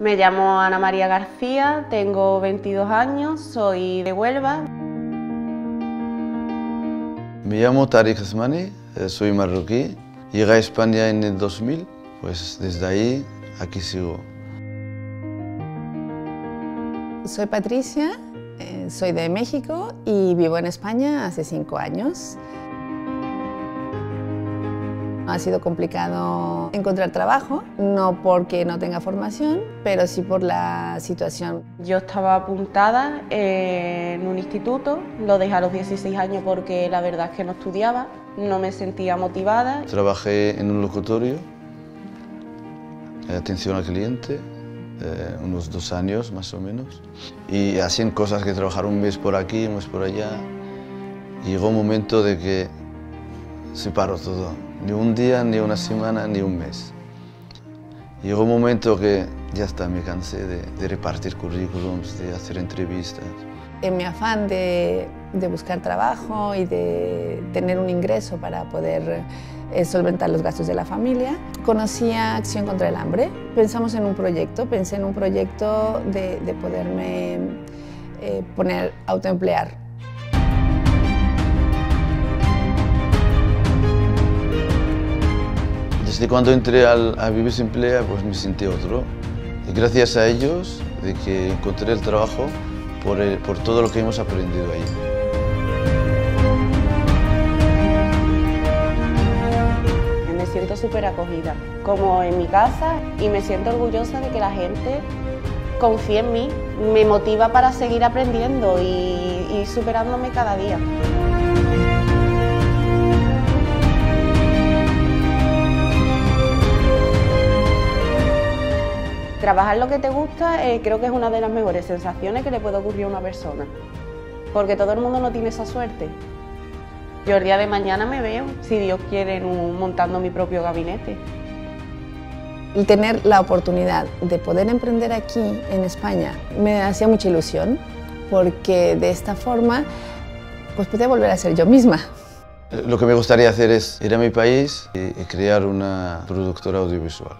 Me llamo Ana María García, tengo 22 años, soy de Huelva. Me llamo Tariq Asmani, eh, soy marroquí. Llegué a España en el 2000, pues desde ahí aquí sigo. Soy Patricia, eh, soy de México y vivo en España hace cinco años. Ha sido complicado encontrar trabajo, no porque no tenga formación, pero sí por la situación. Yo estaba apuntada en un instituto, lo dejé a los 16 años porque la verdad es que no estudiaba, no me sentía motivada. Trabajé en un locutorio, atención al cliente, eh, unos dos años más o menos, y hacían cosas que trabajar un mes por aquí, un mes por allá. llegó un momento de que se paró todo ni un día, ni una semana, ni un mes. Llegó un momento que ya está, me cansé de, repartir currículums, de hacer entrevistas. En mi afán de, buscar trabajo y de tener un ingreso para poder eh, solventar los gastos de la familia, conocí Acción contra el Hambre. Pensamos en un proyecto, pensé en un proyecto de, poderme eh, poner, autoemplear Desde cuando entré a Vivir sin Emplea, pues me sentí otro. Y gracias a ellos, de que encontré el trabajo por, por todo lo que hemos aprendido ahí. Me siento súper acogida, como en mi casa, y me siento orgullosa de que la gente confíe en mí, me motiva para seguir aprendiendo y, y superándome cada día. Trabajar lo que te gusta eh, creo que es una de las mejores sensaciones que le puede ocurrir a una persona, porque todo el mundo no tiene esa suerte. Yo el día de mañana me veo, si Dios quiere, montando mi propio gabinete. Y tener la oportunidad de poder emprender aquí en España me hacía mucha ilusión, porque de esta forma pues pude volver a ser yo misma. Lo que me gustaría hacer es ir a mi país y crear una productora audiovisual.